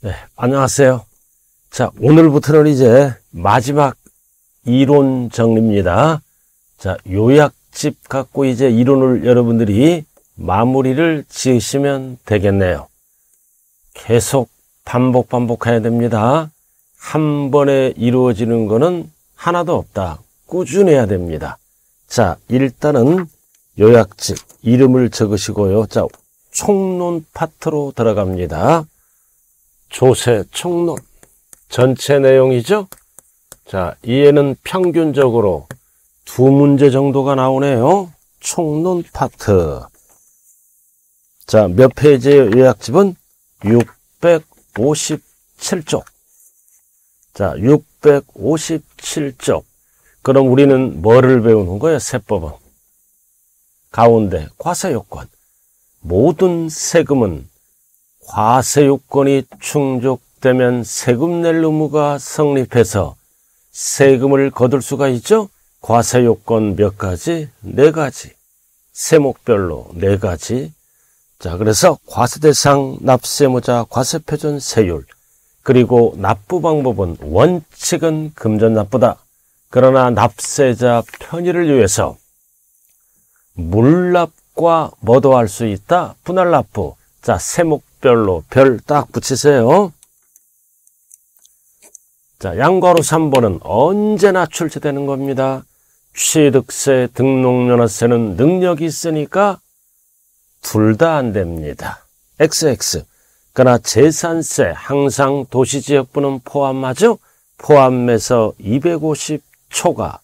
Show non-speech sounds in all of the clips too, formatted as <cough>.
네, 안녕하세요. 자, 오늘부터는 이제 마지막 이론 정리입니다. 자, 요약집 갖고 이제 이론을 여러분들이 마무리를 지으시면 되겠네요. 계속 반복 반복해야 됩니다. 한 번에 이루어지는 거는 하나도 없다. 꾸준해야 됩니다. 자, 일단은 요약집 이름을 적으시고요. 자, 총론 파트로 들어갑니다. 조세 총론 전체 내용이죠. 자, 이에는 평균적으로 두 문제 정도가 나오네요. 총론 파트. 자, 몇 페이지의 요약집은 657쪽. 자, 657쪽. 그럼 우리는 뭐를 배우는 거예요? 세법은. 가운데 과세요건. 모든 세금은 과세요건이 충족되면 세금 낼 의무가 성립해서 세금을 거둘 수가 있죠? 과세요건 몇 가지? 네 가지. 세목별로 네 가지. 자, 그래서 과세대상 납세무자 과세표준 세율. 그리고 납부 방법은 원칙은 금전 납부다. 그러나 납세자 편의를 위해서 물납과 뭐도 할 수 있다? 분할 납부. 자, 세목 별로 별 딱 붙이세요. 자, 양과로 3번은 언제나 출제되는 겁니다. 취득세, 등록면허세는 능력이 있으니까 둘 다 안 됩니다. XX. 그러나 재산세 항상 도시지역부는 포함하죠? 포함해서 250초가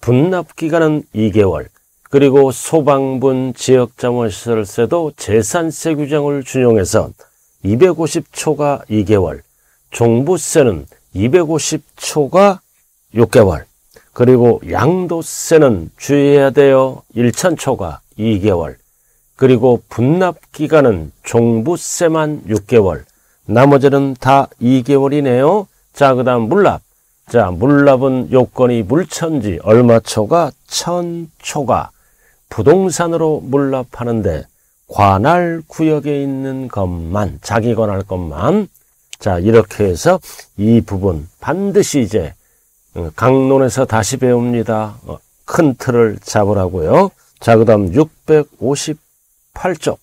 분납기간은 2개월 그리고 소방분 지역자원시설세도 재산세 규정을 준용해서 250초가 2개월 종부세는 250초가 6개월 그리고 양도세는 주의해야 돼요. 1천초가 2개월 그리고 분납기간은 종부세만 6개월 나머지는 다 2개월이네요. 자, 그 다음 물납. 자, 물납은 요건이 물천지 얼마초가 천초가 부동산으로 물납하는데 관할 구역에 있는 것만 자기 관할 것만 자 이렇게 해서 이 부분 반드시 이제 어, 강론에서 다시 배웁니다. 어, 큰 틀을 잡으라고요. 자, 그 다음 658쪽.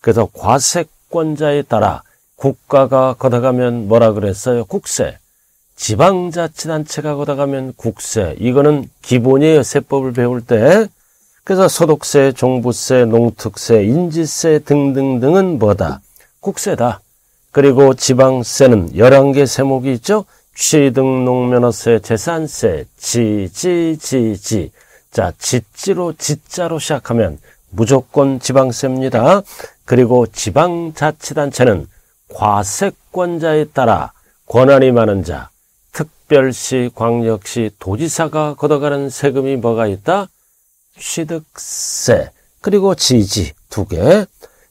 그래서 과세권자에 따라 국가가 걷어가면 뭐라 그랬어요? 국세. 지방자치단체가 걷어가면 국세. 이거는 기본이에요. 세법을 배울 때. 그래서 소득세, 종부세, 농특세, 인지세 등등등은 뭐다? 국세다. 그리고 지방세는 11개 세목이 있죠? 취등록면허세, 재산세, 지, 지, 지, 지. 자, 지지로, 지자로 시작하면 무조건 지방세입니다. 그리고 지방자치단체는 과세권자에 따라 권한이 많은 자, 특별시, 광역시, 도지사가 걷어가는 세금이 뭐가 있다? 취득세, 그리고 지지 두 개,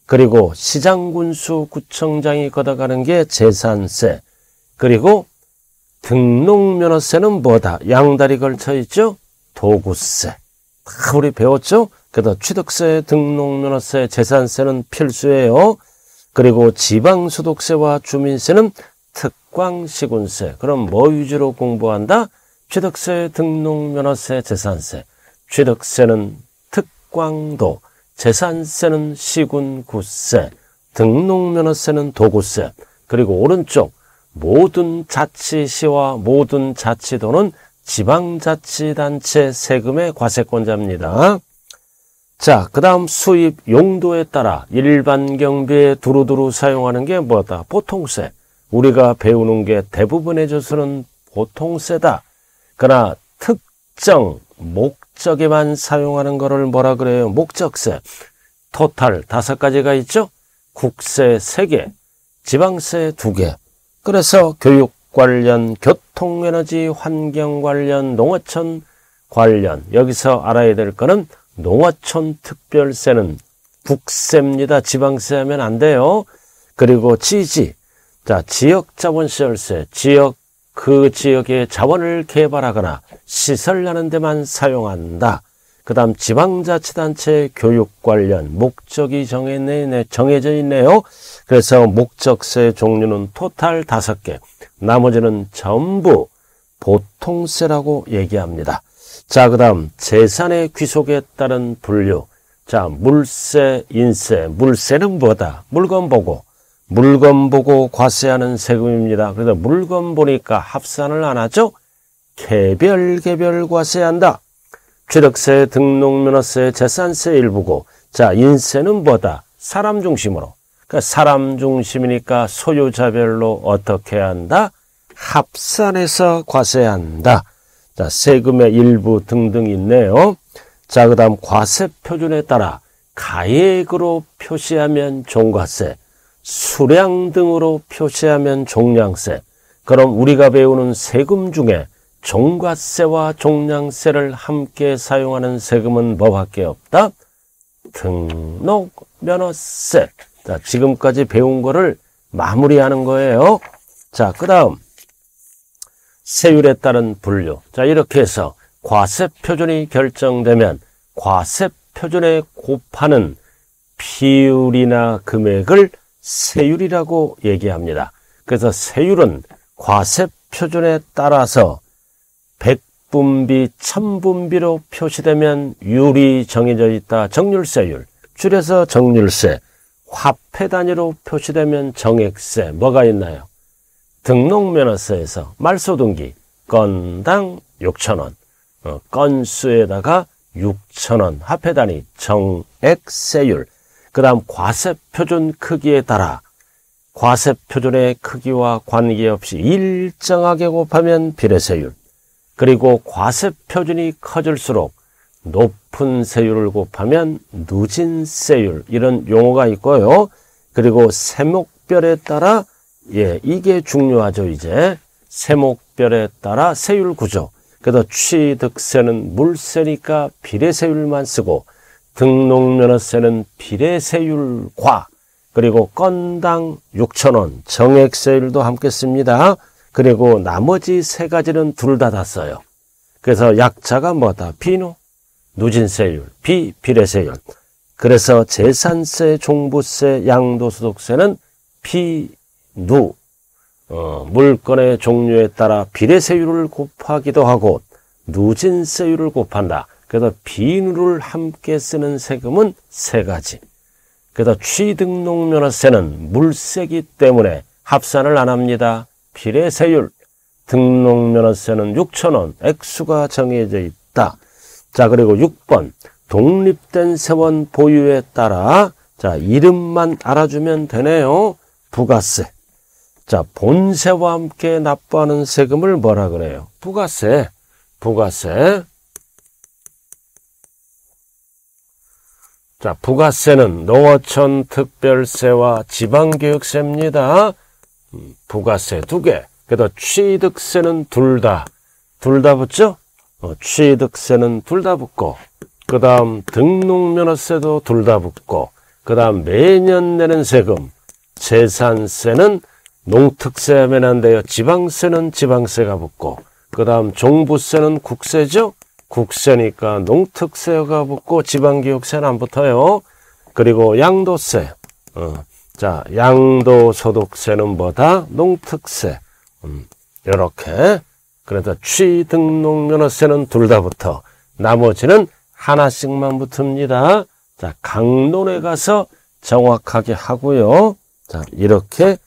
그리고 시장군수 구청장이 걷어가는 게 재산세, 그리고 등록면허세는 뭐다? 양다리 걸쳐 있죠? 도구세. 다 우리 배웠죠? 그래서 취득세, 등록면허세, 재산세는 필수예요. 그리고 지방소득세와 주민세는 특광시군세. 그럼 뭐 위주로 공부한다? 취득세, 등록면허세, 재산세. 취득세는 특광도, 재산세는 시군구세, 등록면허세는 도구세, 그리고 오른쪽 모든 자치시와 모든 자치도는 지방자치단체 세금의 과세권자입니다. 자, 그 다음 수입 용도에 따라 일반 경비에 두루두루 사용하는 게 뭐다? 보통세. 우리가 배우는 게 대부분의 조수는 보통세다. 그러나 특정 목적에만 사용하는 것을 뭐라 그래요? 목적세. 토탈 다섯 가지가 있죠? 국세 세 개, 지방세 두 개. 그래서 교육 관련, 교통 에너지, 환경 관련, 농어촌 관련 여기서 알아야 될 거는 농어촌 특별세는 국세입니다. 지방세 하면 안 돼요. 그리고 지지. 자, 지역 자본 시설세. 지역 그 지역의 자원을 개발하거나 시설하는 데만 사용한다. 그 다음 지방자치단체 교육 관련 목적이 정해져 있네요. 그래서 목적세 종류는 토탈 다섯 개 나머지는 전부 보통세라고 얘기합니다. 자, 그 다음 재산의 귀속에 따른 분류. 자, 물세, 인세. 물세는 뭐다? 물건 보고. 물건 보고 과세하는 세금입니다. 그래서 물건 보니까 합산을 안 하죠? 개별 개별 과세한다. 취득세, 등록면허세, 재산세 일부고 자 인세는 뭐다? 사람 중심으로. 그러니까 사람 중심이니까 소유자별로 어떻게 한다? 합산해서 과세한다. 자 세금의 일부 등등 있네요. 자 그 다음 과세 표준에 따라 가액으로 표시하면 종과세, 수량 등으로 표시하면 종량세. 그럼 우리가 배우는 세금 중에 종과세와 종량세를 함께 사용하는 세금은 뭐밖에 없다? 등록 면허세. 자, 지금까지 배운 거를 마무리하는 거예요. 자, 그 다음 세율에 따른 분류. 자, 이렇게 해서 과세 표준이 결정되면 과세 표준에 곱하는 비율이나 금액을 세율이라고 얘기합니다. 그래서 세율은 과세 표준에 따라서 백분비, 천분비로 표시되면 율이 정해져 있다. 정률세율. 줄여서 정률세. 화폐 단위로 표시되면 정액세. 뭐가 있나요? 등록면허세에서 말소등기 건당 6천원. 어, 건수에다가 6천원. 화폐 단위 정액세율. 그 다음 과세 표준 크기에 따라 과세 표준의 크기와 관계없이 일정하게 곱하면 비례세율. 그리고 과세 표준이 커질수록 높은 세율을 곱하면 누진 세율 이런 용어가 있고요. 그리고 세목별에 따라 예, 이게 중요하죠, 이제. 세목별에 따라 세율 구조. 그래서 취득세는 물세니까 비례세율만 쓰고 등록면허세는 비례세율과 그리고 건당 6천원 정액세율도 함께 씁니다. 그리고 나머지 세 가지는 둘다다 써요. 그래서 약자가 뭐다? 비누, 누진세율, 비, 비례세율. 그래서 재산세, 종부세, 양도소득세는 비 누, 어, 물건의 종류에 따라 비례세율을 곱하기도 하고 누진세율을 곱한다. 그래서 비누를 함께 쓰는 세금은 세 가지. 그래서 취등록면허세는 물세기 때문에 합산을 안 합니다. 비례세율, 등록면허세는 6천원, 액수가 정해져 있다. 자, 그리고 6번, 독립된 세원 보유에 따라, 자, 이름만 알아주면 되네요. 부가세. 자, 본세와 함께 납부하는 세금을 뭐라 그래요? 부가세. 부가세. 자, 부가세는 농어촌 특별세와 지방교육세입니다. 부가세 두 개. 그래도 취득세는 둘 다. 둘 다 붙죠? 어, 취득세는 둘 다 붙고, 그 다음 등록면허세도 둘 다 붙고, 그 다음 매년 내는 세금, 재산세는 농특세 하면 안 돼요. 지방세는 지방세가 붙고, 그 다음 종부세는 국세죠? 국세니까 농특세가 붙고 지방기업세는 안 붙어요. 그리고 양도세, 어, 자, 양도소득세는 뭐다? 농특세. 음, 요렇게. 그래서 취등록면허세는 둘 다 붙어. 나머지는 하나씩만 붙습니다. 자, 강론에 가서 정확하게 하고요. 자, 이렇게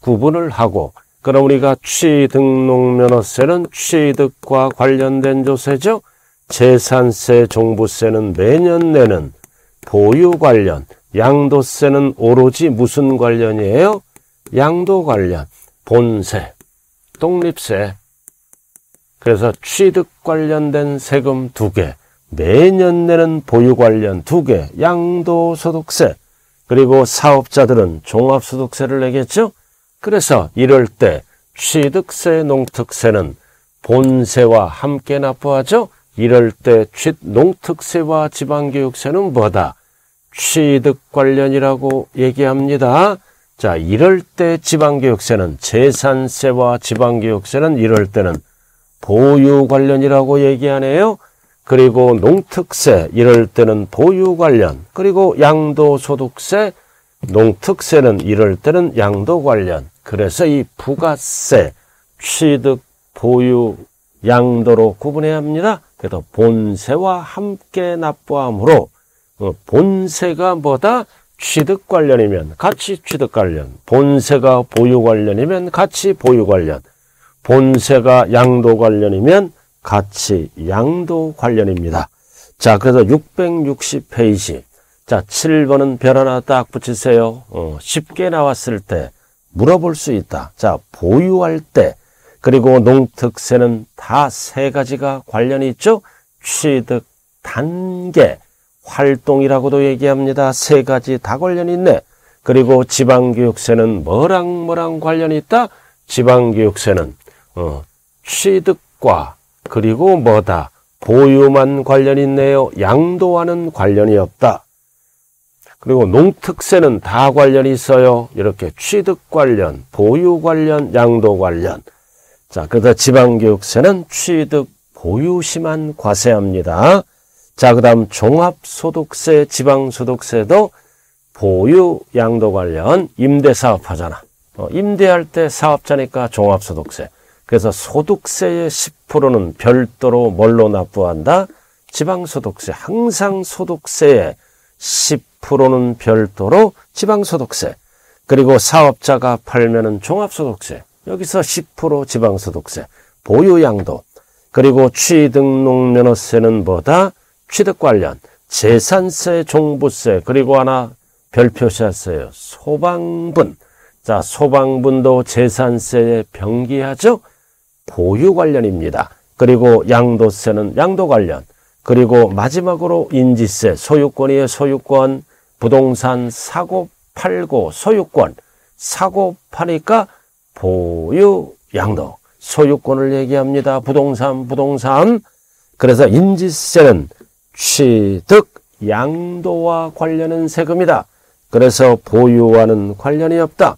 구분을 하고, 그럼 우리가 취등록면허세는 취득과 관련된 조세죠? 재산세, 종부세는 매년 내는 보유 관련, 양도세는 오로지 무슨 관련이에요? 양도 관련, 본세, 독립세. 그래서 취득 관련된 세금 두 개, 매년 내는 보유 관련 두 개, 양도소득세, 그리고 사업자들은 종합소득세를 내겠죠? 그래서 이럴 때 취득세, 농특세는 본세와 함께 납부하죠? 이럴 때 농특세와 지방교육세는 뭐다? 취득 관련이라고 얘기합니다. 자, 이럴 때 지방교육세는 재산세와 지방교육세는 이럴 때는 보유 관련이라고 얘기하네요. 그리고 농특세 이럴 때는 보유 관련 그리고 양도소득세 농특세는 이럴 때는 양도 관련 그래서 이 부가세 취득 보유 양도로 구분해야 합니다. 그래서 본세와 함께 납부함으로 어, 본세가 뭐다? 취득 관련이면 같이 취득 관련, 본세가 보유 관련이면 같이 보유 관련, 본세가 양도 관련이면 같이 양도 관련입니다. 자, 그래서 660페이지. 자, 7번은 별 하나 딱 붙이세요. 어, 쉽게 나왔을 때 물어볼 수 있다. 자, 보유할 때, 그리고 농특세는 다 세 가지가 관련이 있죠. 취득, 단계, 활동이라고도 얘기합니다. 세 가지 다 관련이 있네. 그리고 지방교육세는 뭐랑 뭐랑 관련이 있다? 지방교육세는 어, 취득과 그리고 뭐다? 보유만 관련이 있네요. 양도와는 관련이 없다. 그리고 농특세는 다 관련이 있어요. 이렇게 취득 관련, 보유 관련, 양도 관련. 자, 그래서 지방교육세는 취득, 보유시만 과세합니다. 자, 그 다음 종합소득세, 지방소득세도 보유, 양도 관련 임대사업 하잖아. 어, 임대할 때 사업자니까 종합소득세. 그래서 소득세의 10%는 별도로 뭘로 납부한다? 지방소득세. 항상 소득세의 10%는 별도로 지방소득세. 그리고 사업자가 팔면은 종합소득세. 여기서 10% 지방소득세. 보유양도. 그리고 취등록면허세는 뭐다? 취득 관련. 재산세, 종부세. 그리고 하나 별표시했어요. 소방분. 자, 소방분도 재산세에 병기하죠? 보유 관련입니다. 그리고 양도세는 양도 관련. 그리고 마지막으로 인지세, 소유권이에요. 소유권, 부동산 사고 팔고 소유권, 사고 파니까 보유, 양도, 소유권을 얘기합니다. 부동산, 부동산. 그래서 인지세는 취득, 양도와 관련은 세금이다. 그래서 보유와는 관련이 없다.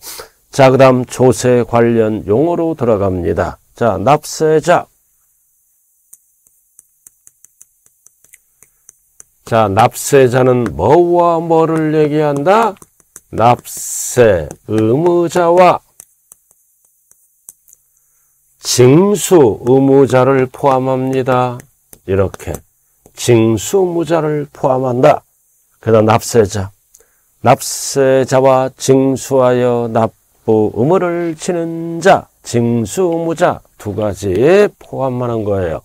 자, 그 다음 조세 관련 용어로 들어갑니다. 자, 납세자. 자, 납세자는 뭐와 뭐를 얘기한다? 납세 의무자와 징수 의무자를 포함합니다. 이렇게 징수 의무자를 포함한다. 그다음 납세자. 납세자와 징수하여 납부 의무를 지는 자, 징수 의무자 두 가지에 포함하는 거예요.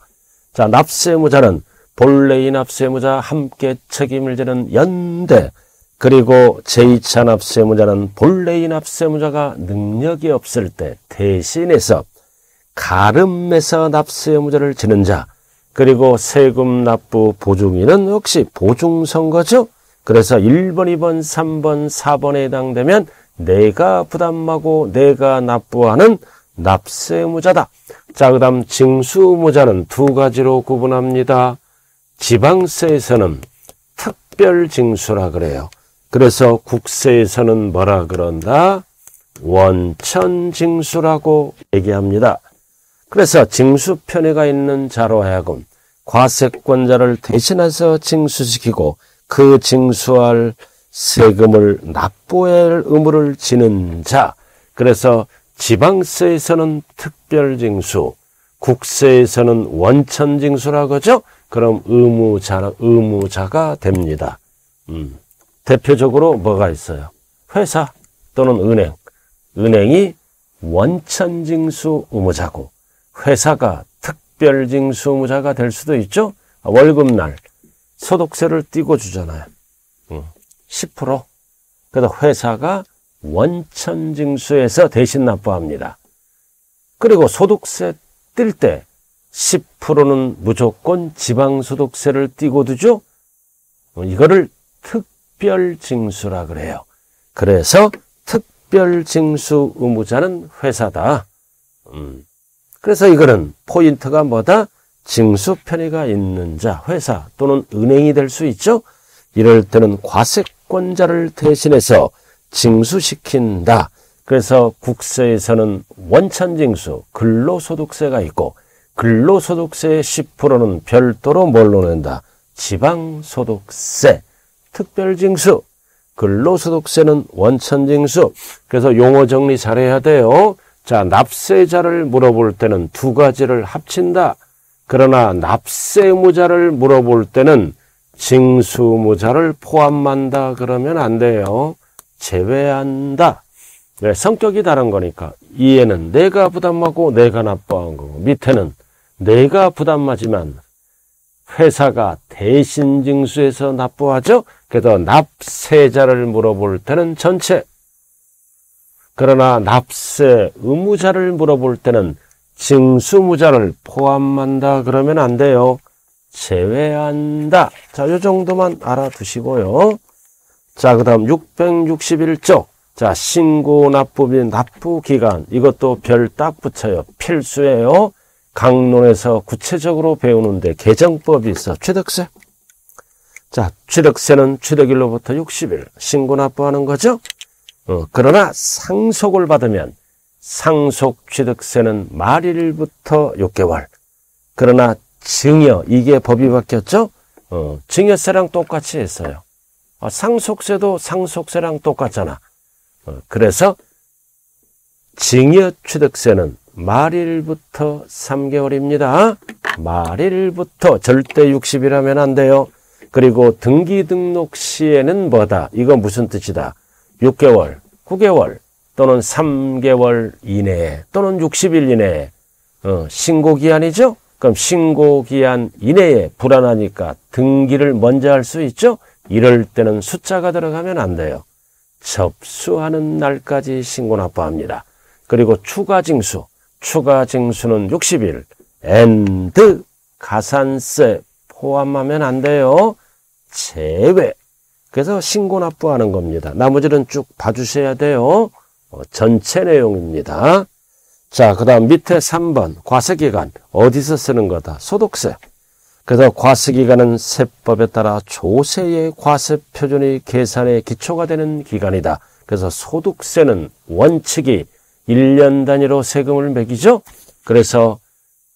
자, 납세무자는 본래의 납세무자 함께 책임을 지는 연대 그리고 제2차 납세무자는 본래의 납세무자가 능력이 없을 때 대신해서 가름해서 납세무자를 지는 자 그리고 세금 납부 보증인은 역시 보증선거죠. 그래서 1번, 2번, 3번, 4번에 해당되면 내가 부담하고 내가 납부하는 납세무자다. 자, 그 다음 징수무자는 두 가지로 구분합니다. 지방세에서는 특별 징수라 그래요. 그래서 국세에서는 뭐라 그런다? 원천 징수라고 얘기합니다. 그래서 징수 편의가 있는 자로 하여금 과세권자를 대신해서 징수시키고 그 징수할 세금을 납부할 의무를 지는 자. 그래서 지방세에서는 특별징수, 국세에서는 원천징수라고 하죠. 그럼 의무자, 의무자가 됩니다. 음. 대표적으로 뭐가 있어요? 회사 또는 은행. 은행이 원천징수 의무자고 회사가 특별징수 의무자가 될 수도 있죠. 월급날 소득세를 띄고 주잖아요. 10%. 그래서 회사가 원천징수에서 대신 납부합니다. 그리고 소득세 뜰때 10%는 무조건 지방소득세를 띄고 두죠. 이거를 특별징수라 그래요. 그래서 특별징수 의무자는 회사다. 음. 그래서 이거는 포인트가 뭐다? 징수 편의가 있는 자, 회사 또는 은행이 될 수 있죠. 이럴 때는 과세권자를 대신해서 징수시킨다. 그래서 국세에서는 원천징수, 근로소득세가 있고 근로소득세의 10%는 별도로 뭘로 낸다? 지방소득세, 특별징수, 근로소득세는 원천징수. 그래서 용어 정리 잘해야 돼요. 자, 납세자를 물어볼 때는 두 가지를 합친다. 그러나 납세무자를 물어볼 때는 징수무자를 포함한다 그러면 안 돼요. 제외한다. 네, 성격이 다른 거니까 이에는 내가 부담하고 내가 납부한 거고 밑에는 내가 부담하지만 회사가 대신 징수해서 납부하죠. 그래서 납세자를 물어볼 때는 전체 그러나 납세 의무자를 물어볼 때는 징수무자를 포함한다 그러면 안 돼요. 제외한다. 자, 요 정도만 알아두시고요. 자, 그 다음 661쪽. 자, 신고 납부 및 납부 기간. 이것도 별 딱 붙여요. 필수예요. 강론에서 구체적으로 배우는데 개정법이 있어. 취득세. 자, 취득세는 취득일로부터 60일 신고 납부하는 거죠. 어, 그러나 상속을 받으면 상속 취득세는 말일부터 6개월. 그러나 증여, 이게 법이 바뀌었죠? 어, 증여세랑 똑같이 했어요. 어, 상속세도 상속세랑 똑같잖아. 어, 그래서 증여 취득세는 말일부터 3개월입니다. 말일부터 절대 60이라면 안 돼요. 그리고 등기 등록 시에는 뭐다? 이거 무슨 뜻이다? 6개월, 9개월 또는 3개월 이내에 또는 60일 이내에 어, 신고기한이죠? 그럼 신고기한 이내에 불안하니까 등기를 먼저 할 수 있죠? 이럴 때는 숫자가 들어가면 안 돼요. 접수하는 날까지 신고 납부합니다. 그리고 추가 징수, 추가 징수는 60일, and 가산세 포함하면 안 돼요. 제외. 그래서 신고 납부하는 겁니다. 나머지는 쭉 봐주셔야 돼요. 어, 전체 내용입니다. 자, 그 다음 밑에 3번 과세기간 어디서 쓰는 거다? 소득세. 그래서 과세기간은 세법에 따라 조세의 과세 표준의 계산의 기초가 되는 기간이다. 그래서 소득세는 원칙이 1년 단위로 세금을 매기죠. 그래서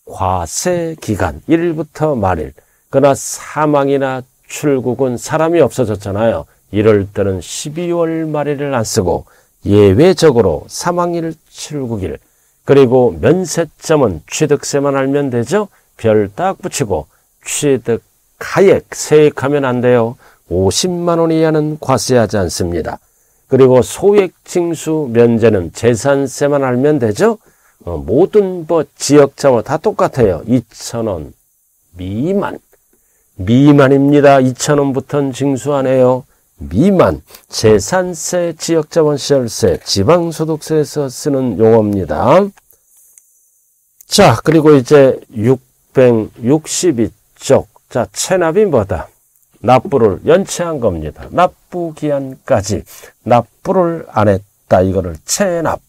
과세기간 1일부터 말일. 그러나 사망이나 출국은 사람이 없어졌잖아요. 이럴 때는 12월 말일을 안 쓰고 예외적으로 사망일, 출국일, 그리고 면세점은 취득세만 알면 되죠? 별 딱 붙이고 취득 가액, 세액하면 안 돼요. 50만 원 이하는 과세하지 않습니다. 그리고 소액 징수 면제는 재산세만 알면 되죠? 어, 모든 뭐 지역자와 다 똑같아요. 2천 원 미만. 미만입니다. 2천원부터는 징수 안 해요. 미만, 재산세, 지역자본시설세, 지방소득세에서 쓰는 용어입니다. 자, 그리고 이제 662쪽. 자, 체납이 뭐다? 납부를 연체한 겁니다. 납부 기한까지 납부를 안 했다. 이거를 체납.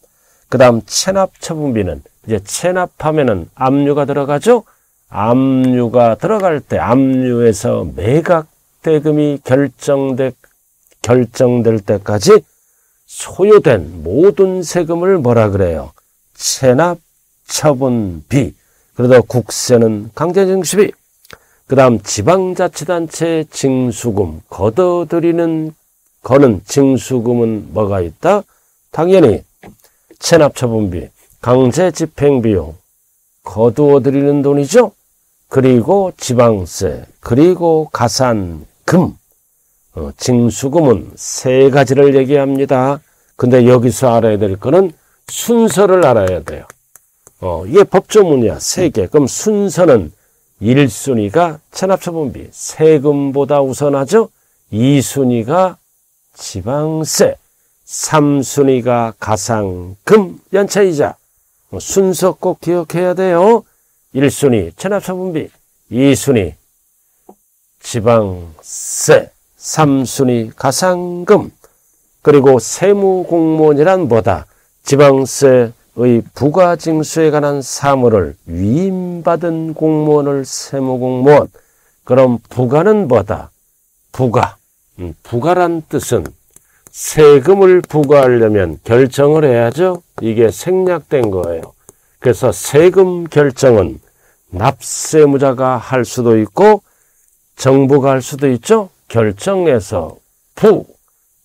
그 다음 체납 처분비는 이제 체납하면은 압류가 들어가죠? 압류가 들어갈 때 압류에서 매각 대금이 결정돼 결정될 때까지 소요된 모든 세금을 뭐라 그래요? 체납 처분비. 그러다 국세는 강제징수비. 그 다음 지방자치단체 징수금, 걷어들이는 거는 징수금은 뭐가 있다? 당연히 체납처분비, 강제집행비용, 거두어들이는 돈이죠? 그리고 지방세, 그리고 가산금, 어, 징수금은 세 가지를 얘기합니다. 근데 여기서 알아야 될 거는 순서를 알아야 돼요. 어, 이게 법조문이야. 세 개. 그럼 순서는 1순위가 체납처분비, 세금보다 우선하죠? 2순위가 지방세, 3순위가 가상금, 연체이자. 어, 순서 꼭 기억해야 돼요. 1순위 체납처분비, 2순위 지방세, 3순위 가상금, 그리고 세무공무원이란 뭐다? 지방세의 부가징수에 관한 사무를 위임받은 공무원을 세무공무원. 그럼 부가는 뭐다? 부가. 음, 부가란 뜻은 세금을 부과하려면 결정을 해야죠. 이게 생략된 거예요. 그래서 세금 결정은 납세무자가 할 수도 있고 정부가 할 수도 있죠. 결정해서 부,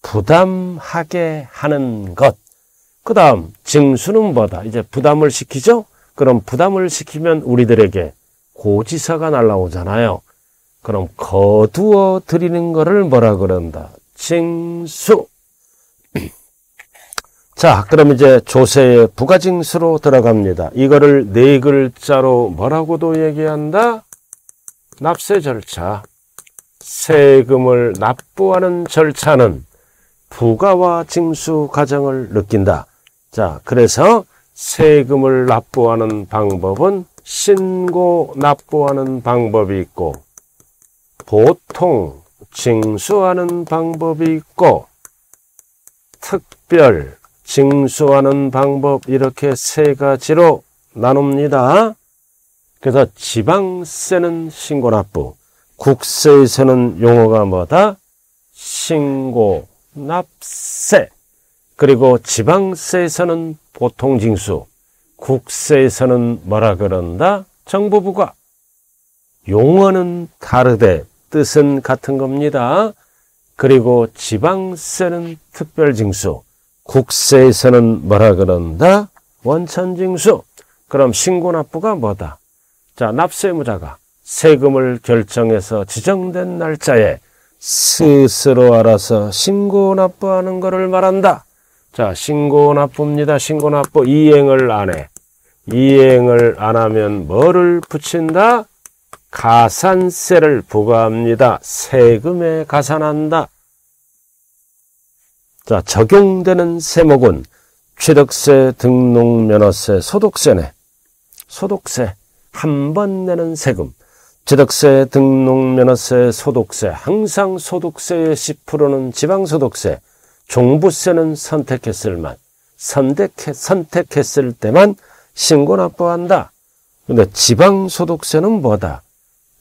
부담하게 하는 것. 그 다음 징수는 뭐다? 이제 부담을 시키죠? 그럼 부담을 시키면 우리들에게 고지서가 날라오잖아요. 그럼 거두어 드리는 것을 뭐라 그런다? 징수. 자, 그럼 이제 조세의 부가징수로 들어갑니다. 이거를 네 글자로 뭐라고도 얘기한다? 납세 절차. 세금을 납부하는 절차는 부가와 징수 과정을 느낀다. 자, 그래서 세금을 납부하는 방법은 신고 납부하는 방법이 있고 보통 징수하는 방법이 있고 특별 징수하는 방법 이렇게 세 가지로 나눕니다. 그래서 지방세는 신고납부, 국세에서는 용어가 뭐다? 신고, 납세, 그리고 지방세에서는 보통징수, 국세에서는 뭐라 그런다? 정부부가. 용어는 다르되 뜻은 같은 겁니다. 그리고 지방세는 특별징수, 국세에서는 뭐라 그런다? 원천징수. 그럼 신고납부가 뭐다? 자, 납세무자가 세금을 결정해서 지정된 날짜에 스스로 알아서 신고납부하는 것을 말한다. 자, 신고납부입니다. 신고납부 이행을 안 해. 이행을 안 하면 뭐를 붙인다? 가산세를 부과합니다. 세금에 가산한다. 자, 적용되는 세목은 취득세, 등록면허세, 소득세네. 소득세. 한 번 내는 세금. 취득세, 등록면허세, 소득세. 항상 소득세의 10%는 지방소득세. 종부세는 선택했을 만. 선택, 선택했을 때만 신고 납부한다. 근데 지방소득세는 뭐다?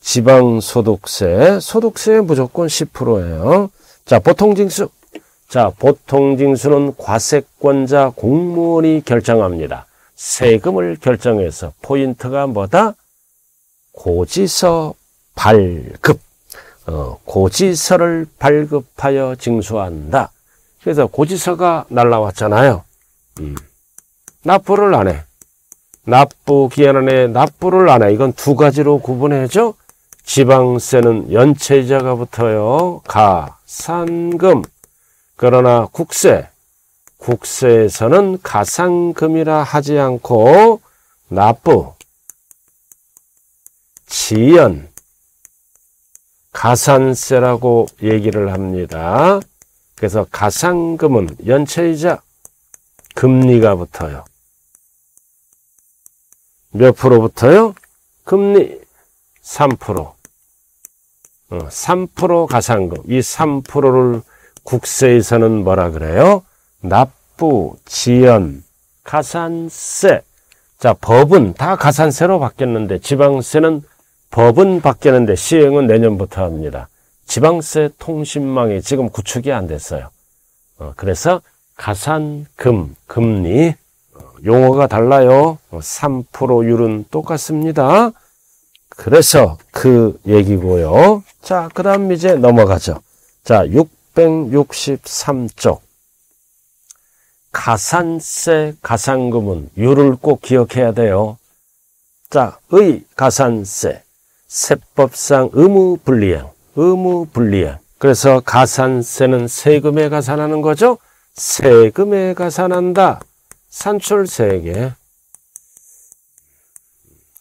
지방소득세, 소득세 무조건 10%예요. 자, 보통징수. 자, 보통 징수는 과세권자 공무원이 결정합니다. 세금을 결정해서 포인트가 뭐다? 고지서 발급. 어, 고지서를 발급하여 징수한다. 그래서 고지서가 날라왔잖아요. 음. 납부를 안 해. 납부 기한 안에 납부를 안 해. 이건 두 가지로 구분해죠. 지방세는 연체이자가 붙어요. 가산금. 그러나 국세, 국세에서는 가상금이라 하지 않고 납부, 지연, 가산세라고 얘기를 합니다. 그래서 가상금은 연체이자 금리가 붙어요. 몇 프로부터요? 금리 3%. 3% 어, 가상금. 이 3%를 국세에서는 뭐라 그래요? 납부, 지연, 가산세. 자, 법은 다 가산세로 바뀌었는데 지방세는 법은 바뀌었는데 시행은 내년부터 합니다. 지방세 통신망이 지금 구축이 안 됐어요. 어, 그래서 가산금, 금리, 어, 용어가 달라요. 3%율은 어, 똑같습니다. 그래서 그 얘기고요. 자, 그 다음 이제 넘어가죠. 자, 663쪽. 가산세, 가산금은 율을 꼭 기억해야 돼요. 자, 의, 가산세. 세법상 의무 분리행, 의무 분리행. 그래서 가산세는 세금에 가산하는 거죠. 세금에 가산한다. 산출세액에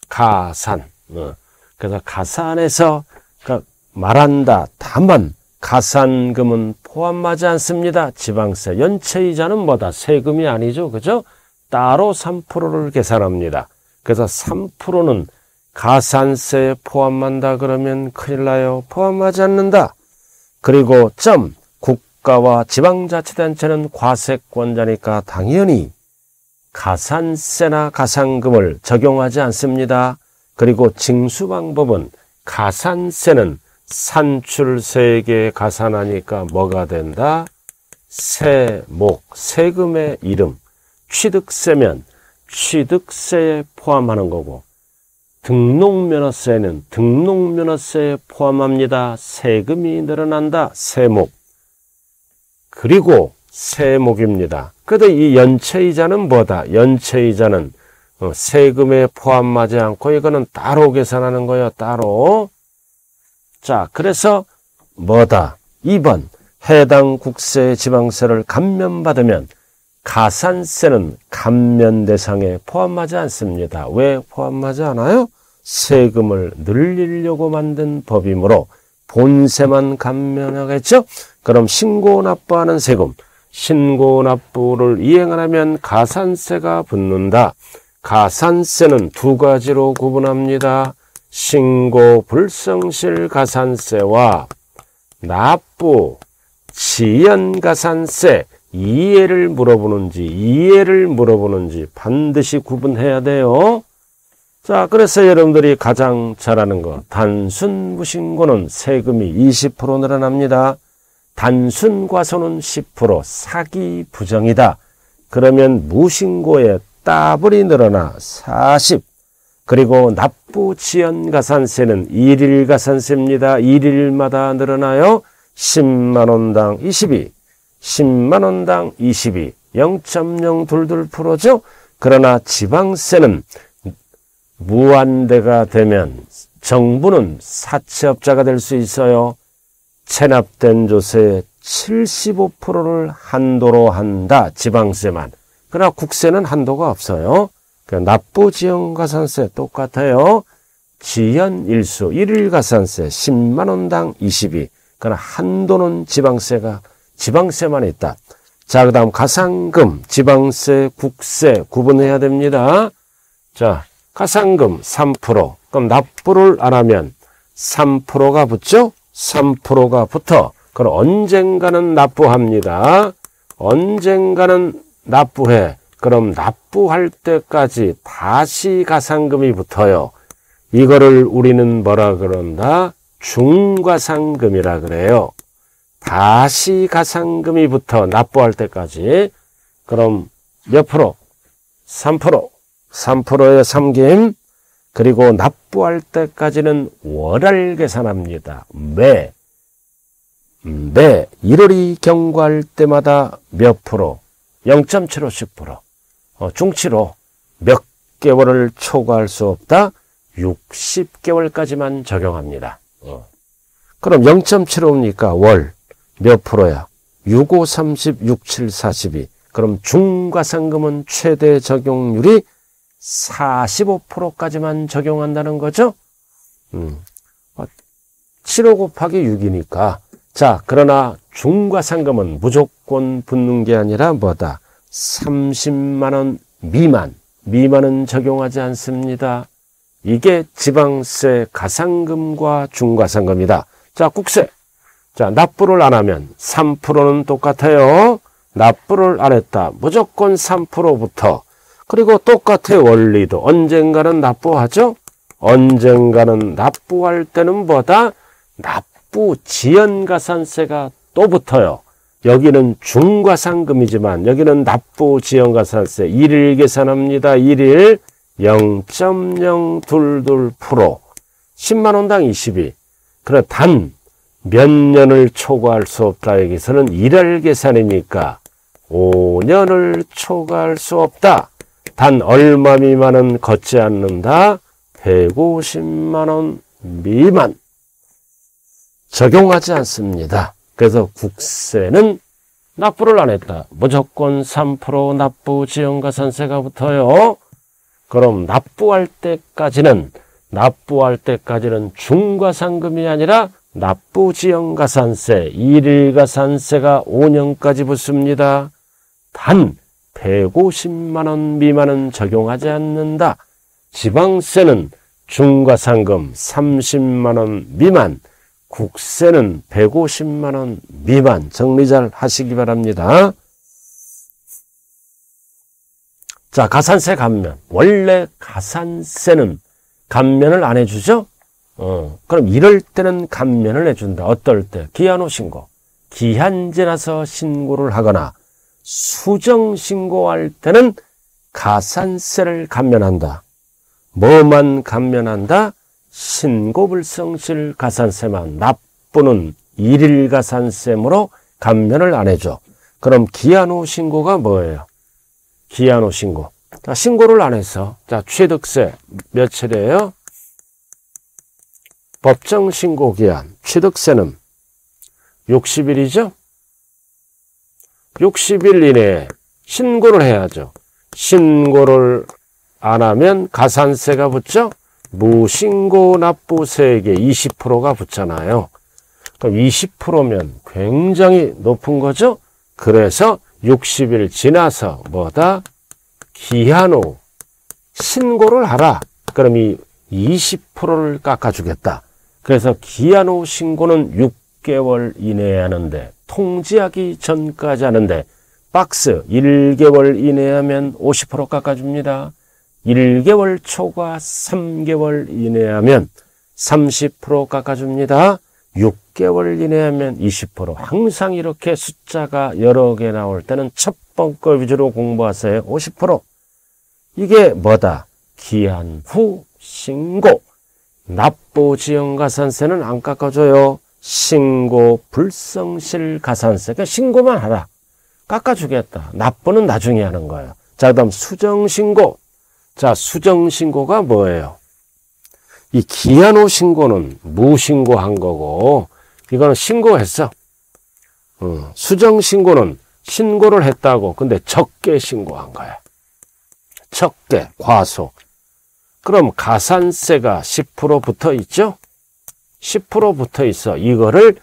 가산. 어. 그래서 가산에서 그러니까 말한다. 다만 가산금은 포함하지 않습니다. 지방세, 연체이자는 뭐다? 세금이 아니죠. 그죠? 따로 3%를 계산합니다. 그래서 3%는 가산세에 포함한다 그러면 큰일 나요. 포함하지 않는다. 그리고 점 국가와 지방자치단체는 과세권자니까 당연히 가산세나 가산금을 적용하지 않습니다. 그리고 징수 방법은 가산세는 산출세액에 가산하니까 뭐가 된다? 세목, 세금의 이름. 취득세면 취득세에 포함하는 거고 등록면허세는 등록면허세에 포함합니다. 세금이 늘어난다. 세목. 그리고 세목입니다. 그래도 이 연체이자는 뭐다? 연체이자는 어, 세금에 포함하지 않고 이거는 따로 계산하는 거예요. 따로. 자, 그래서 뭐다? 2번 해당 국세 지방세를 감면받으면 가산세는 감면 대상에 포함하지 않습니다. 왜 포함하지 않아요? 세금을 늘리려고 만든 법이므로 본세만 감면하겠죠? 그럼 신고 납부하는 세금, 신고 납부를 이행하면 가산세가 붙는다. 가산세는 두 가지로 구분합니다. 신고 불성실 가산세와 납부 지연 가산세 이해를 물어보는지 이해를 물어보는지 반드시 구분해야 돼요. 자, 그래서 여러분들이 가장 잘하는 거 단순 무신고는 세금이 20% 늘어납니다. 단순 과소는 10% 사기 부정이다. 그러면 무신고에 따블이 늘어나 40 그리고 납부 지연 가산세는 일일 가산세입니다. 일일마다 늘어나요. 10만 원당 22 10만 원당 22 0.022%죠. 그러나 지방세는 무한대가 되면 정부는 사채업자가 될 수 있어요. 체납된 조세의 75%를 한도로 한다. 지방세만. 그러나 국세는 한도가 없어요. 그 납부 지연 가산세 똑같아요. 지연 일수 일일 가산세 10만 원당 22. 그러나 한도는 지방세가 지방세만 있다. 자, 그다음 가상금, 지방세, 국세 구분해야 됩니다. 자, 가상금 3%. 그럼 납부를 안 하면 3%가 붙죠? 3%가 붙어. 그럼 언젠가는 납부합니다. 언젠가는 납부해. 그럼 납부할 때까지 다시 가상금이 붙어요. 이거를 우리는 뭐라 그런다? 중과상금이라 그래요. 다시 가상금이 붙어 납부할 때까지. 그럼 몇 프로? 3%. 3%의 삼김. 그리고 납부할 때까지는 월할 계산합니다. 매. 매 1월이 경과할 때마다 몇 프로? 0.75, 10%. 어, 중치로 몇 개월을 초과할 수 없다? 60개월까지만 적용합니다. 어. 그럼 0.75니까 월 몇 프로야? 6, 5, 30, 6, 7, 42. 그럼 중과상금은 최대 적용률이 45%까지만 적용한다는 거죠? 음. 7호 어, 곱하기 6이니까. 자, 그러나 중과상금은 무조건 붙는 게 아니라 뭐다? 30만원 미만. 미만은 적용하지 않습니다. 이게 지방세 가상금과 중과상금이다. 자, 국세. 자, 납부를 안 하면 3%는 똑같아요. 납부를 안 했다. 무조건 3%부터 그리고 똑같아 원리도 언젠가는 납부하죠. 언젠가는 납부할 때는 뭐다? 납부 지연가산세가 또 붙어요. 여기는 중과상금이지만 여기는 납부 지연가산세 1일 계산합니다. 1일 0.022% 10만 원당 22. 그래 단몇 년을 초과할 수 없다. 여기서는 1월 계산이니까 5년을 초과할 수 없다. 단 얼마 미만은 걷지 않는다. 150만 원 미만 적용하지 않습니다. 그래서 국세는 납부를 안 했다. 무조건 3% 납부 지연가산세가 붙어요. 그럼 납부할 때까지는 납부할 때까지는 중과상금이 아니라 납부 지연가 산세, 일일가 산세가 5년까지 붙습니다. 단 150만 원 미만은 적용하지 않는다. 지방세는 중과상금 30만 원 미만, 국세는 150만 원 미만 정리 잘 하시기 바랍니다. 자, 가산세 감면. 원래 가산세는 감면을 안 해주죠? 어, 그럼 이럴 때는 감면을 해준다. 어떨 때? 기한 후 신고. 기한 지나서 신고를 하거나 수정 신고할 때는 가산세를 감면한다. 뭐만 감면한다? 신고불성실 가산세만 납부는 일일 가산세므로 감면을 안 해줘. 그럼 기한 후 신고가 뭐예요? 기한 후 신고. 자, 신고를 안 해서. 자, 취득세 며칠이에요? 법정 신고 기한. 취득세는 60일이죠? 60일 이내에 신고를 해야죠. 신고를 안 하면 가산세가 붙죠? 무신고 납부세액의 20%가 붙잖아요. 그럼 20%면 굉장히 높은 거죠? 그래서 60일 지나서 뭐다? 기한 후 신고를 하라. 그럼 이 20%를 깎아주겠다. 그래서 기한 후 신고는 6개월 이내에 하는데 통지하기 전까지 하는데 박스 1개월 이내에 하면 50% 깎아줍니다. 1개월 초과 3개월 이내에 하면 30% 깎아줍니다. 6개월 이내에 하면 20% 항상 이렇게 숫자가 여러 개 나올 때는 첫 번거 위주로 공부하세요. 50% 이게 뭐다? 기한 후 신고 납부지연가산세는 안 깎아줘요. 신고 불성실 가산세 그러니까 신고만 하라. 깎아주겠다. 납부는 나중에 하는 거예요. 자, 그다음 수정신고. 자, 수정신고가 뭐예요? 이 기한 후 신고는 무신고한 거고, 이거는 신고했어. 어, 수정신고는 신고를 했다고, 근데 적게 신고한 거야. 적게, 과소. 그럼 가산세가 10% 붙어 있죠? 10% 붙어 있어. 이거를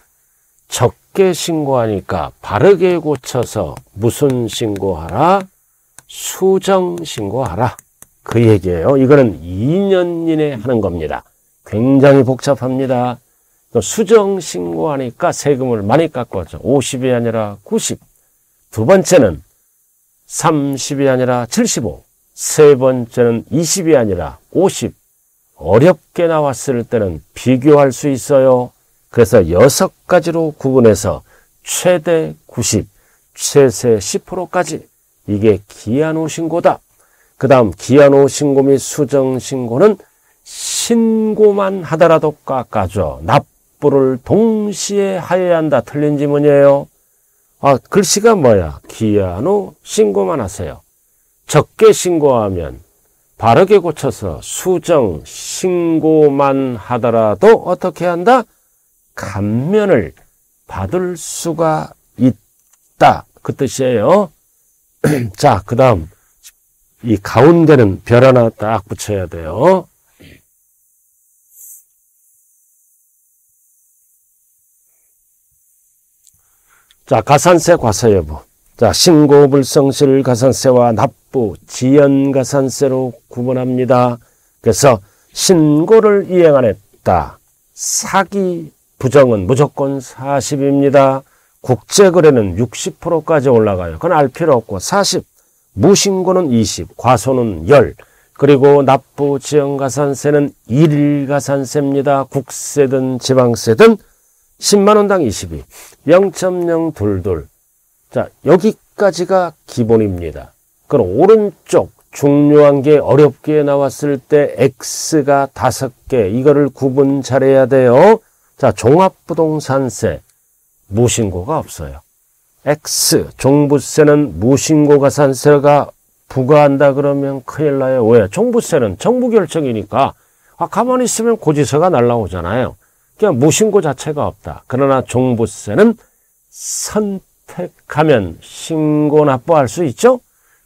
적게 신고하니까 바르게 고쳐서 무슨 신고하라? 수정 신고하라. 그 얘기예요. 이거는 2년 이내 하는 겁니다. 굉장히 복잡합니다. 수정 신고하니까 세금을 많이 깎아줘. 50이 아니라 90. 두 번째는 30이 아니라 75. 세 번째는 20이 아니라 50. 어렵게 나왔을 때는 비교할 수 있어요. 그래서 여섯 가지로 구분해서 최대 90, 최세 10%까지 이게 기한 후 신고다. 그 다음 기한 후 신고 및 수정 신고는 신고만 하더라도 깎아줘. 납부를 동시에 하여야 한다. 틀린 지문이에요. 아, 글씨가 뭐야? 기한 후 신고만 하세요. 적게 신고하면 바르게 고쳐서 수정, 신고만 하더라도 어떻게 한다? 감면을 받을 수가 있다. 그 뜻이에요. <clears throat> 자, 그 다음, 이 가운데는 별 하나 딱 붙여야 돼요. 자, 가산세 과세 여부. 자, 신고 불성실 가산세와 납부 지연 가산세로 구분합니다. 그래서 신고를 이행 안 했다. 사기 부정은 무조건 40입니다. 국제거래는 60%까지 올라가요. 그건 알 필요 없고 40, 무신고는 20, 과소는 10, 그리고 납부 지연가산세는 일일가산세입니다. 국세든 지방세든 10만원당 22, 0.022. 자, 여기까지가 기본입니다. 그럼 오른쪽 중요한 게 어렵게 나왔을 때 X가 다섯 개 이거를 구분 잘해야 돼요. 자, 종합부동산세 무신고가 없어요. X 종부세는 무신고가산세가 부과한다 그러면 큰일 나요. 왜? 종부세는 정부 결정이니까 아, 가만히 있으면 고지서가 날라오잖아요. 그냥 무신고 자체가 없다. 그러나 종부세는 선택하면 신고 납부할 수 있죠?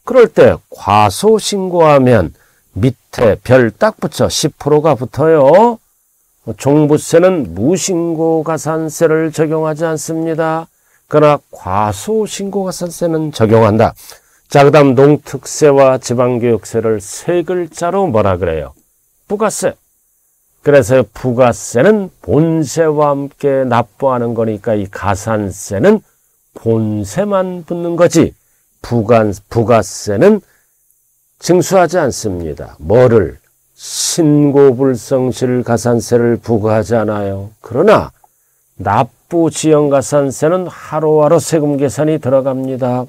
그럴 때 과소 신고하면 밑에 별 딱 붙여 10%가 붙어요. 종부세는 무신고 가산세를 적용하지 않습니다. 그러나 과소신고가산세는 적용한다. 자, 그 다음 농특세와 지방교육세를 세 글자로 뭐라 그래요? 부가세. 그래서 부가세는 본세와 함께 납부하는 거니까 이 가산세는 본세만 붙는 거지. 부간, 부가세는 징수하지 않습니다. 뭐를? 신고불성실 가산세를 부과하잖아요. 그러나 납부 지연가산세는 하루하루 세금 계산이 들어갑니다.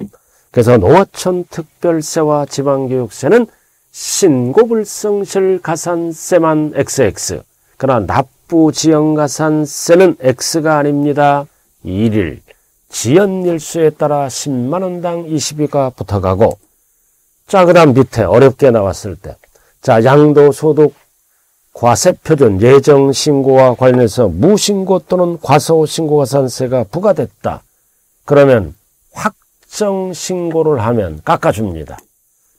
그래서 농어촌 특별세와 지방교육세는 신고불성실 가산세만 XX. 그러나 납부 지연가산세는 X가 아닙니다. 1일. 지연일수에 따라 10만원당 20위가 붙어가고 자, 그 다음 밑에 어렵게 나왔을 때 자, 양도소득 과세표준 예정 신고와 관련해서 무신고 또는 과소 신고가 산세가 부과됐다. 그러면 확정 신고를 하면 깎아줍니다.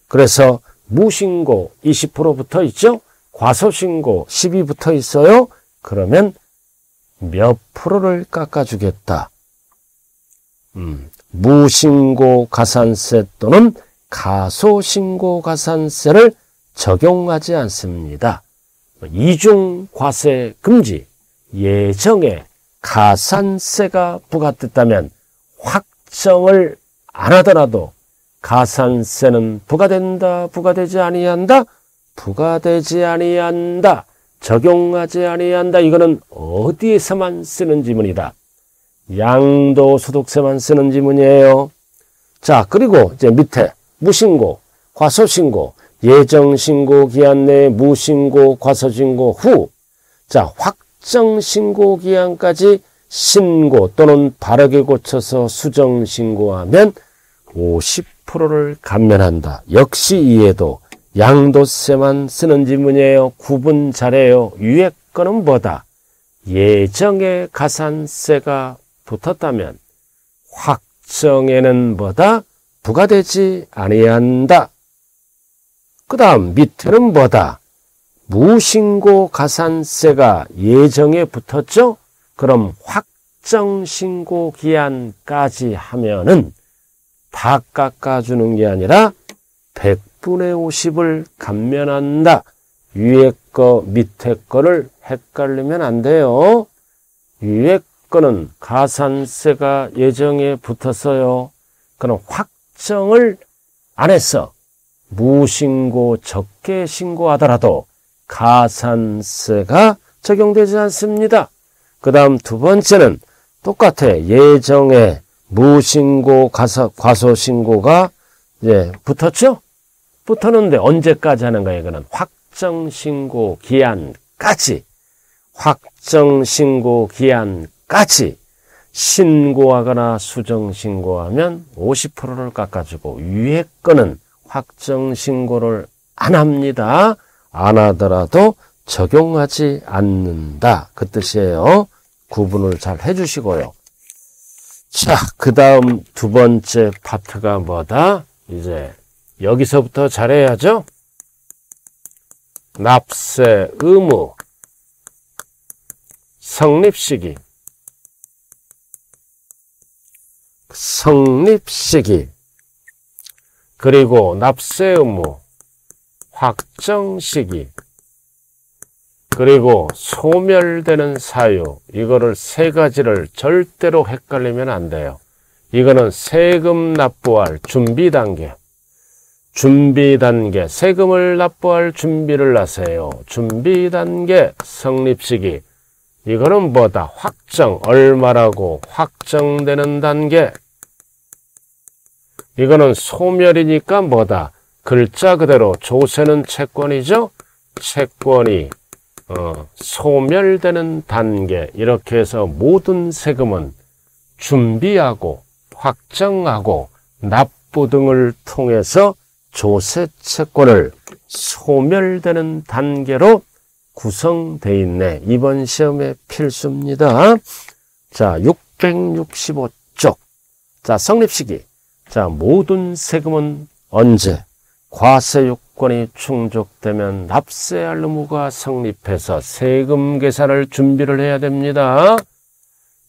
그래서 무신고 20% 붙어 있죠? 과소신고 12 붙어 있어요? 그러면 몇 프로를 깎아주겠다. 음, 무신고 가산세 또는 가소신고 가산세를 적용하지 않습니다. 이중 과세 금지, 예정에 가산세가 부과됐다면 확정을 안 하더라도 가산세는 부과된다, 부과되지 아니한다, 부과되지 아니한다, 적용하지 아니한다. 이거는 어디에서만 쓰는 지문이다. 양도소득세만 쓰는 지문이에요. 자, 그리고 이제 밑에 무신고, 과소신고, 예정신고 기한 내 무신고, 과소신고 후. 자, 확정신고 기한까지 신고 또는 바르게 고쳐서 수정신고하면 50%를 감면한다. 역시 이해도 양도세만 쓰는 지문이에요. 구분 잘해요. 위에 거는 뭐다? 예정에 가산세가 붙었다면 확정에는 뭐다? 부과되지 아니한다. 그 다음 밑에는 뭐다? 무신고 가산세가 예정에 붙었죠? 그럼 확정신고 기한까지 하면은 다 깎아주는 게 아니라 100분의 50을 감면한다. 위에 거 밑에 거를 헷갈리면 안 돼요. 위에 거는 가산세가 예정에 붙었어요. 그럼 확정을 안 했어. 무신고 적게 신고하더라도 가산세가 적용되지 않습니다. 그 다음 두 번째는 똑같아. 예정에 무신고 가서, 과소신고가 이제 붙었죠? 붙었는데 언제까지 하는 거예요? 이거는 확정신고 기한까지. 확정신고 기한까지 신고하거나 수정신고하면 50%를 깎아주고 위에 거는 확정 신고를 안 합니다. 안 하더라도 적용하지 않는다. 그 뜻이에요. 구분을 잘 해주시고요. 자, 그 다음 두 번째 파트가 뭐다? 이제 여기서부터 잘해야죠? 납세 의무 성립 시기 성립 시기 그리고 납세 의무 확정 시기 그리고 소멸되는 사유 이거를 세 가지를 절대로 헷갈리면 안 돼요. 이거는 세금 납부할 준비 단계 준비 단계 세금을 납부할 준비를 하세요. 준비 단계 성립 시기 이거는 뭐다? 확정 얼마라고 확정되는 단계 이거는 소멸이니까 뭐다? 글자 그대로 조세는 채권이죠? 채권이 어, 소멸되는 단계 이렇게 해서 모든 세금은 준비하고 확정하고 납부 등을 통해서 조세 채권을 소멸되는 단계로 구성되어 있네. 이번 시험의 필수입니다. 자, 665쪽. 자, 성립 시기. 자, 모든 세금은 언제 과세 요건이 충족되면 납세할 의무가 성립해서 세금 계산을 준비를 해야 됩니다.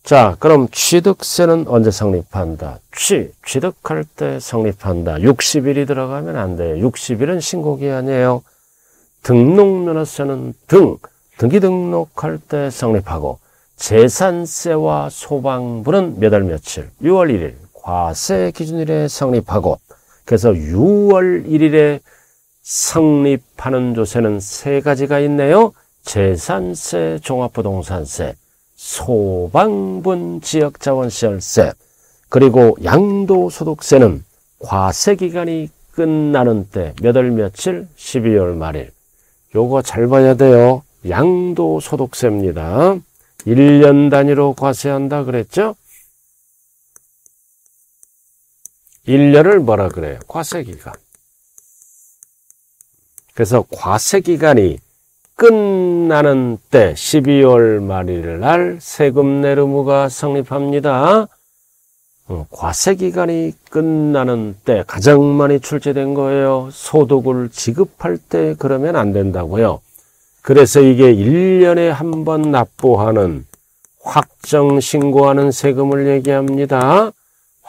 자, 그럼 취득세는 언제 성립한다? 취, 취득할 때 성립한다. 60일이 들어가면 안 돼요. 60일은 신고기한이에요. 등록면허세는 등, 등기 등록할 때 성립하고 재산세와 소방부는 몇 월 며칠? 6월 1일 과세 기준일에 성립하고 그래서 6월 1일에 성립하는 조세는 세 가지가 있네요. 재산세, 종합부동산세, 소방분 지역자원시설세, 그리고 양도소득세는 과세기간이 끝나는 때 몇 월 며칠? 12월 말일. 요거 잘 봐야 돼요. 양도소득세입니다. 1년 단위로 과세한다 그랬죠? 1년을 뭐라 그래요? 과세기간. 그래서 과세기간이 끝나는 때 12월 말일 날 세금 내 의무가 성립합니다. 어, 과세기간이 끝나는 때 가장 많이 출제된 거예요. 소득을 지급할 때 그러면 안 된다고요. 그래서 이게 1년에 한 번 납부하는 확정 신고하는 세금을 얘기합니다.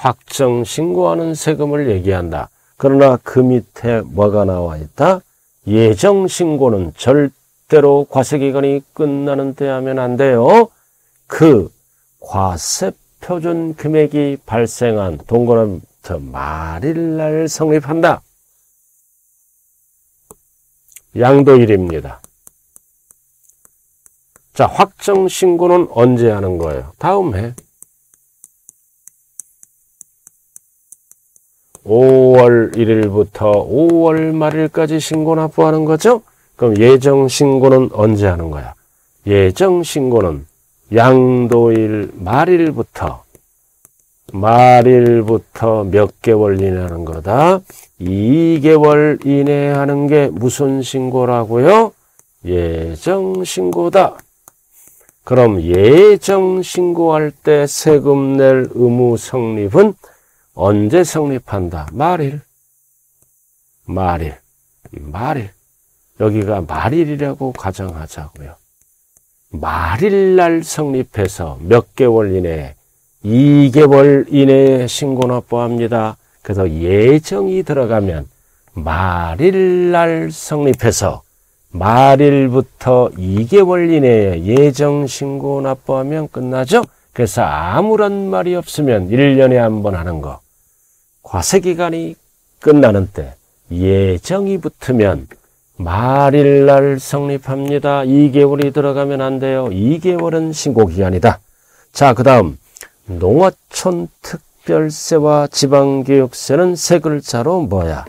확정 신고하는 세금을 얘기한다. 그러나 그 밑에 뭐가 나와 있다? 예정 신고는 절대로 과세기간이 끝나는 때 하면 안 돼요. 그 과세 표준 금액이 발생한 동그라미터 말일 날 성립한다. 양도일입니다. 자, 확정 신고는 언제 하는 거예요? 다음 해. 5월 1일부터 5월 말일까지 신고 납부하는 거죠? 그럼 예정 신고는 언제 하는 거야? 예정 신고는 양도일 말일부터 말일부터 몇 개월 이내 하는 거다. 2개월 이내 하는 게 무슨 신고라고요? 예정 신고다. 그럼 예정 신고할 때 세금 낼 의무 성립은 언제 성립한다? 말일. 말일. 말일. 여기가 말일이라고 가정하자고요. 말일 날 성립해서 몇 개월 이내에 2개월 이내에 신고 납부합니다. 그래서 예정이 들어가면 말일 날 성립해서 말일부터 2개월 이내에 예정 신고 납부하면 끝나죠? 그래서 아무런 말이 없으면 1년에 한 번 하는 거. 과세기간이 끝나는 때 예정이 붙으면 말일 날 성립합니다. 2개월이 들어가면 안 돼요. 2개월은 신고기간이다. 자, 그 다음 농어촌 특별세와 지방교육세는 세 글자로 뭐야?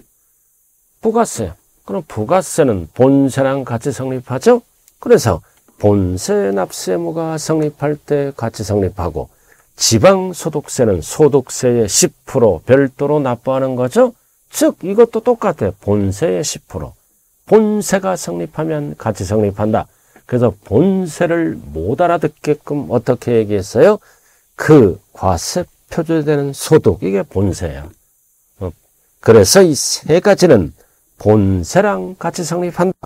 부가세. 그럼 부가세는 본세랑 같이 성립하죠? 그래서 본세 납세무가 성립할 때 같이 성립하고 지방소득세는 소득세의 10% 별도로 납부하는 거죠? 즉 이것도 똑같아요. 본세의 10%. 본세가 성립하면 같이 성립한다. 그래서 본세를 못 알아듣게끔 어떻게 얘기했어요? 그 과세 표준되는 소득 이게 본세예요. 어, 그래서 이 세 가지는 본세랑 같이 성립한다.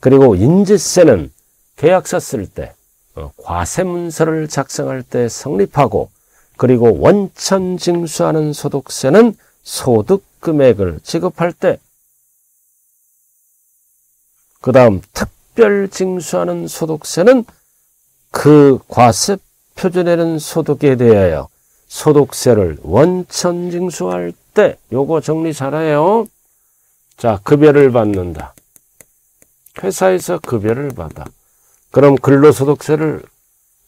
그리고 인지세는 계약서 쓸 때, 어, 과세문서를 작성할 때 성립하고, 그리고 원천 징수하는 소득세는 소득 금액을 지급할 때, 그 다음 특별 징수하는 소득세는 그 과세 표준에는 소득에 대하여 소득세를 원천 징수할 때 요거 정리 잘해요. 자, 급여를 받는다. 회사에서 급여를 받아. 그럼 근로소득세를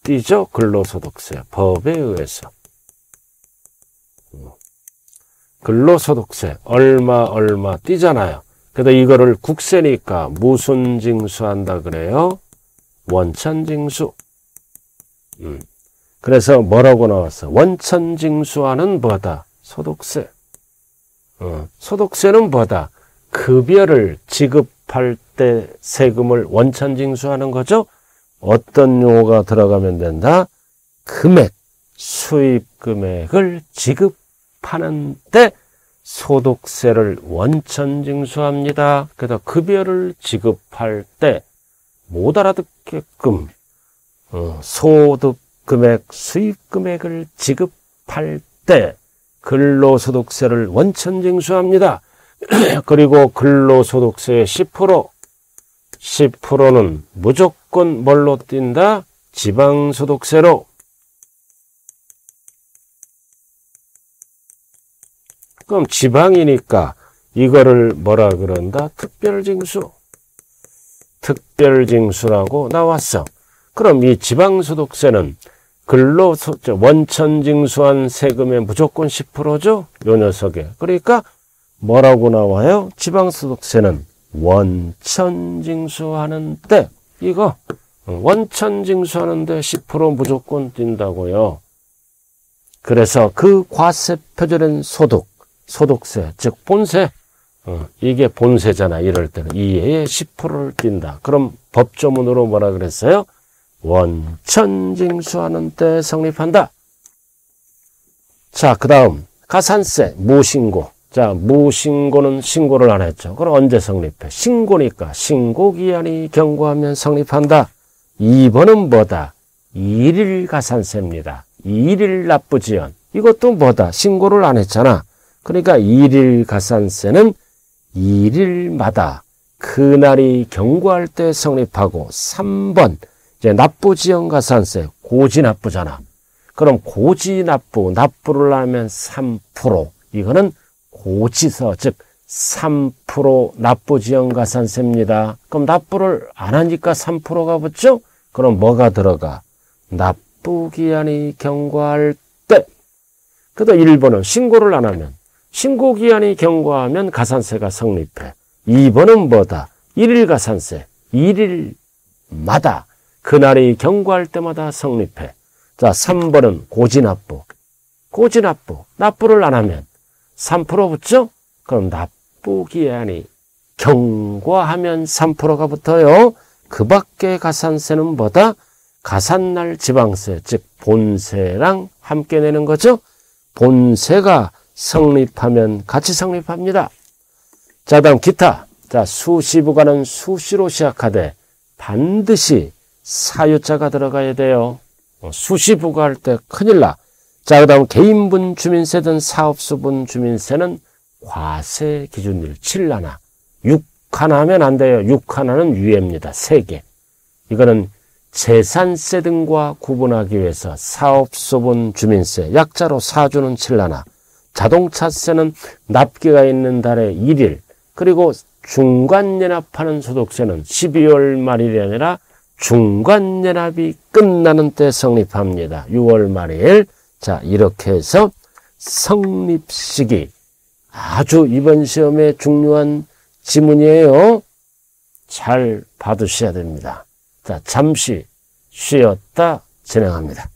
띄죠? 근로소득세. 법에 의해서. 근로소득세 얼마 얼마 띄잖아요. 그래서 이거를 국세니까 무슨 징수한다 그래요? 원천징수. 음. 그래서 뭐라고 나왔어? 원천징수하는 뭐다? 소득세. 어, 소득세는 뭐다? 급여를 지급 할 때 세금을 원천 징수하는 거죠? 어떤 용어가 들어가면 된다? 금액, 수입 금액을 지급하는 때 소득세를 원천 징수합니다. 그래서 급여를 지급할 때 못 알아듣게끔 어, 소득 금액, 수입 금액을 지급할 때 근로소득세를 원천 징수합니다. <clears throat> 그리고 근로소득세의 10%, 10%는 무조건 뭘로 뛴다? 지방소득세로. 그럼 지방이니까 이거를 뭐라 그런다? 특별징수. 특별징수라고 나왔어. 그럼 이 지방소득세는 근로 원천징수한 세금의 무조건 10%죠? 요 녀석에. 그러니까 뭐라고 나와요? 지방소득세는 원천징수하는 때 이거 원천징수하는 데 10% 무조건 뛴다고요. 그래서 그 과세 표절된 소득, 소득세, 즉 본세, 어, 이게 본세잖아. 이럴 때는 이에 10%를 띈다. 그럼 법조문으로 뭐라 그랬어요? 원천징수하는 때 성립한다. 자, 그 다음 가산세, 무신고. 자, 무신고는 신고를 안 했죠. 그럼 언제 성립해? 신고니까 신고기한이 경고하면 성립한다. 2번은 뭐다? 일일 가산세입니다. 일일 납부지연. 이것도 뭐다? 신고를 안 했잖아. 그러니까 일일 가산세는 일일마다 그날이 경고할 때 성립하고 3번 이제 납부지연 가산세 고지 납부잖아. 그럼 고지 납부 납부를 하면 3% 이거는 고지서 즉 3% 납부지연 가산세입니다. 그럼 납부를 안 하니까 3%가 붙죠? 그럼 뭐가 들어가? 납부 기한이 경과할 때. 그다 1번은 신고를 안 하면 신고 기한이 경과하면 가산세가 성립해. 2번은 뭐다? 1일 가산세. 1일마다 그날이 경과할 때마다 성립해. 자, 3번은 고지납부. 고지납부. 납부를 안 하면 3% 붙죠? 그럼 납부기한이 경과하면 3%가 붙어요. 그 밖에 가산세는 뭐다? 가산날 지방세, 즉 본세랑 함께 내는 거죠. 본세가 성립하면 같이 성립합니다. 자, 다음 기타. 자, 수시부가는 수시로 시작하되 반드시 사유자가 들어가야 돼요. 어, 수시부가 할 때 큰일 나. 자, 그 다음 개인분 주민세든 사업수분 주민세는 과세 기준일 7하나. 6하나 하면 안 돼요. 6하나는 유예입니다. 3개. 이거는 재산세 등과 구분하기 위해서 사업소분 주민세, 약자로 사주는 7하나. 자동차세는 납기가 있는 달에 1일, 그리고 중간연합하는 소득세는 12월 말일이 아니라 중간연합이 끝나는 때 성립합니다. 6월 말일. 자, 이렇게 해서 성립식이 아주 이번 시험에 중요한 지문이에요. 잘 받으셔야 됩니다. 자, 잠시 쉬었다 진행합니다.